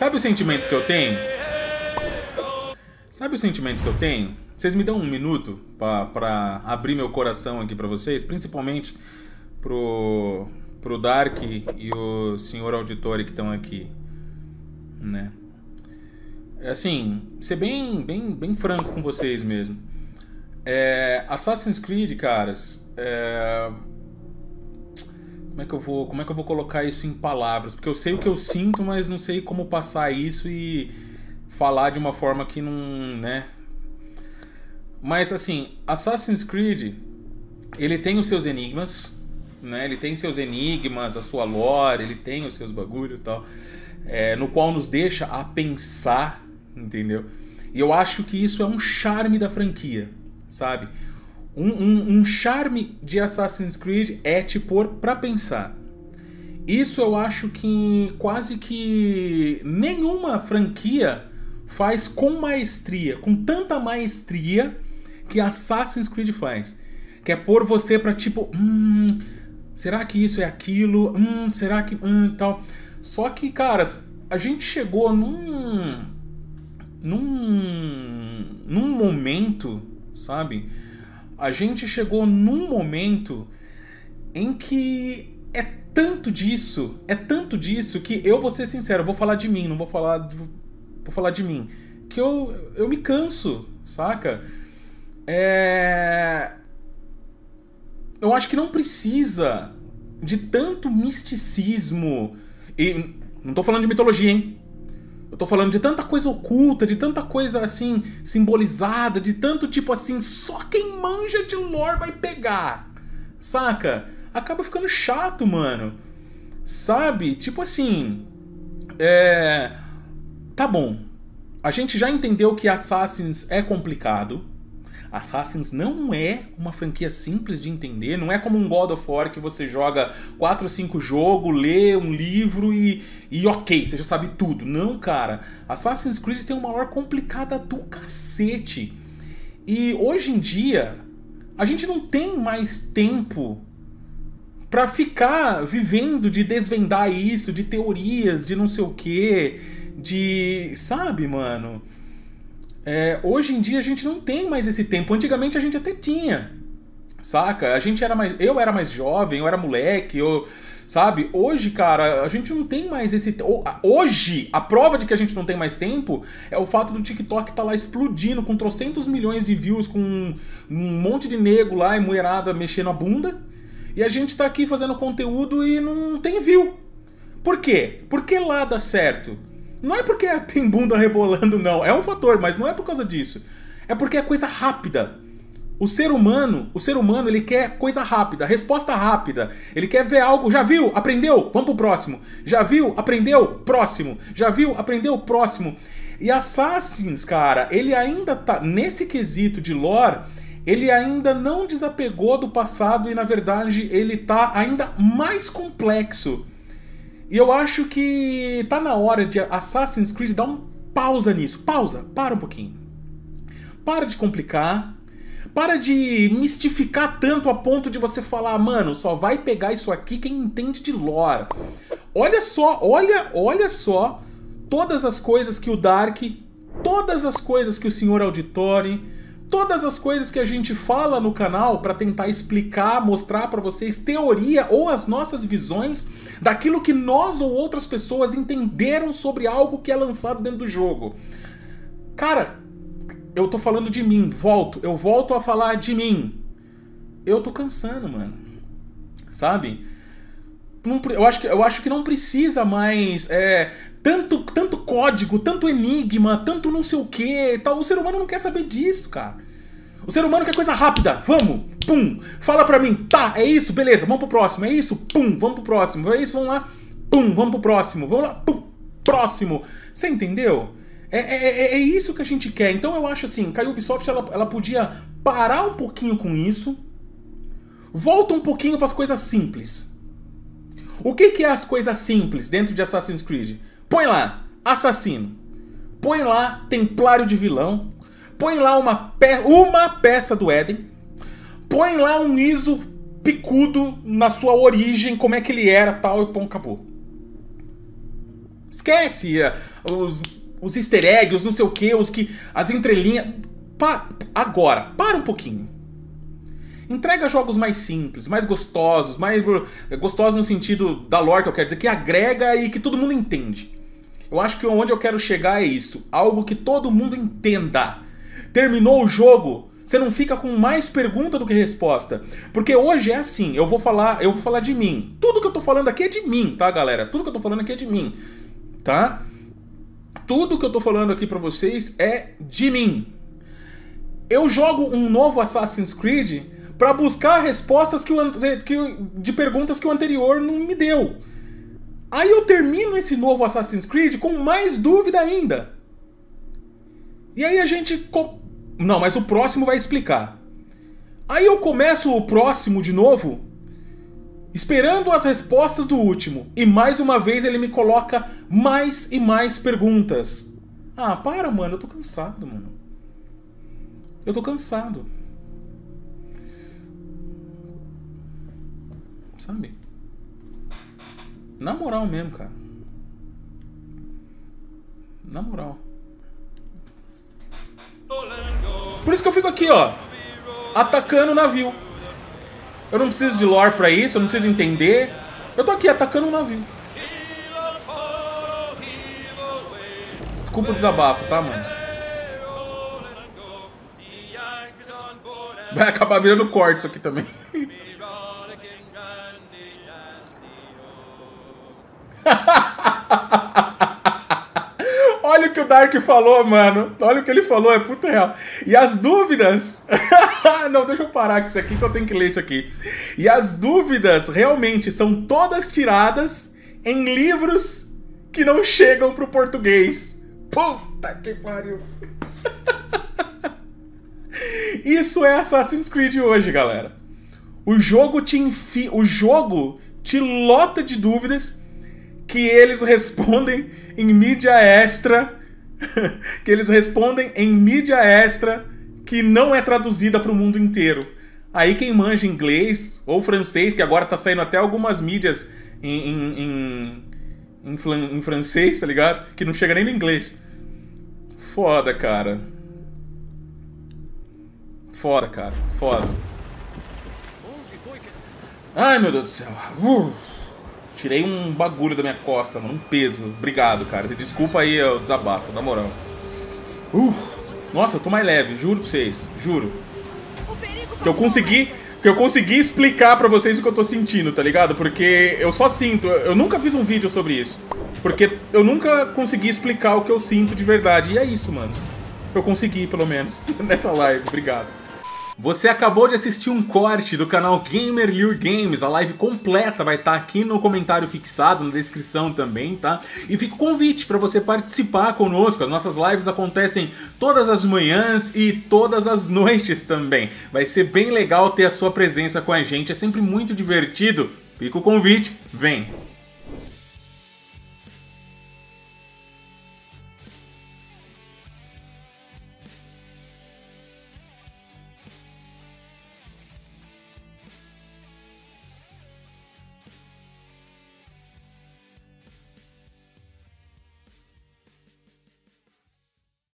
Sabe o sentimento que eu tenho? Sabe o sentimento que eu tenho? Vocês me dão um minuto para abrir meu coração aqui para vocês, principalmente pro, pro Dark e o senhor auditório que estão aqui, né? É assim, ser bem, bem, bem franco com vocês mesmo. É, Assassin's Creed, caras, é, como é que eu vou, como é que eu vou colocar isso em palavras? Porque eu sei o que eu sinto, mas não sei como passar isso e falar de uma forma que não, né? Mas assim, Assassin's Creed, ele tem os seus enigmas, né? Ele tem seus enigmas, a sua lore, ele tem os seus bagulho e tal, é, no qual nos deixa a pensar, entendeu? E eu acho que isso é um charme da franquia, sabe? Um, um, um charme de Assassin's Creed é te pôr pra pensar. Isso eu acho que quase que nenhuma franquia faz com maestria, com tanta maestria que Assassin's Creed faz. Que é pôr você pra tipo, hum, será que isso é aquilo? Hum, será que. Hum, tal. Só que, caras, a gente chegou num. num. num momento, sabe? A gente chegou num momento em que é tanto disso, é tanto disso que eu vou ser sincero, vou falar de mim, não vou falar vou falar de mim, que eu eu me canso, saca? É eu acho que não precisa de tanto misticismo e não tô falando de mitologia, hein? Eu tô falando de tanta coisa oculta, de tanta coisa assim simbolizada, de tanto tipo assim, só quem manja de lore vai pegar. Saca? Acaba ficando chato, mano. Sabe? Tipo assim, é tá bom. A gente já entendeu que Assassins é complicado. Assassins não é uma franquia simples de entender, não é como um God of War que você joga 4 ou 5 jogos, lê um livro e, e ok, você já sabe tudo. Não, cara. Assassin's Creed tem uma lore complicada do cacete. E hoje em dia, a gente não tem mais tempo para ficar vivendo de desvendar isso, de teorias, de não sei o que, de. Sabe, mano? É, hoje em dia a gente não tem mais esse tempo. Antigamente a gente até tinha. Saca? A gente era mais. Eu era mais jovem, eu era moleque, eu. Sabe? Hoje, cara, a gente não tem mais esse. Hoje, a prova de que a gente não tem mais tempo é o fato do TikTok tá lá explodindo com trocentos milhões de views, com um monte de nego lá e mulherada mexendo a bunda. E a gente tá aqui fazendo conteúdo e não tem view. Por quê? Por que lá dá certo? Não é porque tem bunda rebolando, não. É um fator, mas não é por causa disso. É porque é coisa rápida. O ser humano, o ser humano, ele quer coisa rápida, resposta rápida. Ele quer ver algo, já viu? Aprendeu? Vamos pro próximo. Já viu? Aprendeu? Próximo. Já viu? Aprendeu? Próximo. E Assassins, cara, ele ainda tá nesse quesito de lore, ele ainda não desapegou do passado e na verdade ele tá ainda mais complexo. E eu acho que tá na hora de Assassin's Creed dar um pausa nisso. Pausa, para um pouquinho. Para de complicar. Para de mistificar tanto a ponto de você falar, mano, só vai pegar isso aqui quem entende de lore. Olha só, olha, olha só todas as coisas que o Dark, todas as coisas que o Senhor Auditori, todas as coisas que a gente fala no canal para tentar explicar, mostrar para vocês teoria ou as nossas visões daquilo que nós ou outras pessoas entenderam sobre algo que é lançado dentro do jogo. Cara, eu tô falando de mim, volto, eu volto a falar de mim. Eu tô cansando, mano. Sabe? Eu, acho que, eu acho que não precisa mais é, tanto, tanto código, tanto enigma, tanto não sei o que tal. O ser humano não quer saber disso, cara. O ser humano quer coisa rápida. Vamos, pum. Fala pra mim, tá, é isso, beleza, vamos pro próximo. É isso, pum, vamos pro próximo. É isso, vamos lá, pum, vamos pro próximo. Vamos lá, pum, próximo. Você entendeu? É, é, é, é isso que a gente quer. Então eu acho assim, que a Ubisoft ela, ela podia parar um pouquinho com isso. Volta um pouquinho para as coisas simples. O que, que é as coisas simples dentro de Assassin's Creed? Põe lá, assassino. Põe lá, templário de vilão. Põe lá uma, pe uma peça do Éden. Põe lá um ISO picudo na sua origem, como é que ele era, tal, e pão, acabou. Esquece os, os easter eggs, os não sei o que, os que. as entrelinhas. Pa, agora, para um pouquinho. Entrega jogos mais simples, mais gostosos, mais gostosos no sentido da lore que eu quero dizer, que agrega e que todo mundo entende. Eu acho que onde eu quero chegar é isso, algo que todo mundo entenda. Terminou o jogo, você não fica com mais pergunta do que resposta. Porque hoje é assim, eu vou falar, eu vou falar de mim. Tudo que eu tô falando aqui é de mim, tá, galera? Tudo que eu tô falando aqui é de mim, tá? Tudo que eu tô falando aqui para vocês é de mim. Eu jogo um novo Assassin's Creed para buscar respostas que, o, que, de perguntas que o anterior não me deu. Aí eu termino esse novo Assassin's Creed com mais dúvida ainda. E aí a gente. Não, mas o próximo vai explicar. Aí eu começo o próximo de novo, esperando as respostas do último. E mais uma vez ele me coloca mais e mais perguntas. Ah, para, mano, eu tô cansado, mano. Eu tô cansado. Sabe? Na moral mesmo, cara. Na moral. Por isso que eu fico aqui, ó. Atacando o navio. Eu não preciso de lore pra isso, eu não preciso entender. Eu tô aqui atacando um navio. Desculpa o desabafo, tá, manos? Vai acabar virando corte isso aqui também. Olha o que o Dark falou, mano. Olha o que ele falou, é puta real. E as dúvidas. Não, deixa eu parar com isso aqui que eu tenho que ler isso aqui. E as dúvidas realmente são todas tiradas em livros que não chegam pro português. Puta que pariu. Isso é Assassin's Creed hoje, galera. O jogo te enfi... o jogo te lota de dúvidas que eles respondem em mídia extra, que eles respondem em mídia extra que não é traduzida para o mundo inteiro. Aí quem manja inglês ou francês, que agora tá saindo até algumas mídias em, em, em, em, em francês, tá ligado? Que não chega nem no inglês. Foda, cara. Foda, cara. Foda. Ai, meu Deus do céu. Uh. Tirei um bagulho da minha costa, mano. Um peso. Obrigado, cara. Você desculpa aí o desabafo, na moral. Uh, nossa, eu tô mais leve, juro pra vocês. Juro. Que eu consegui. Que eu consegui explicar pra vocês o que eu tô sentindo, tá ligado? Porque eu só sinto. Eu nunca fiz um vídeo sobre isso. Porque eu nunca consegui explicar o que eu sinto de verdade. E é isso, mano. Eu consegui, pelo menos, nessa live. Obrigado. Você acabou de assistir um corte do canal Gamer Lure Games, a live completa vai estar tá aqui no comentário fixado, na descrição também, tá? E fica o convite para você participar conosco, as nossas lives acontecem todas as manhãs e todas as noites também. Vai ser bem legal ter a sua presença com a gente, é sempre muito divertido. Fica o convite, vem!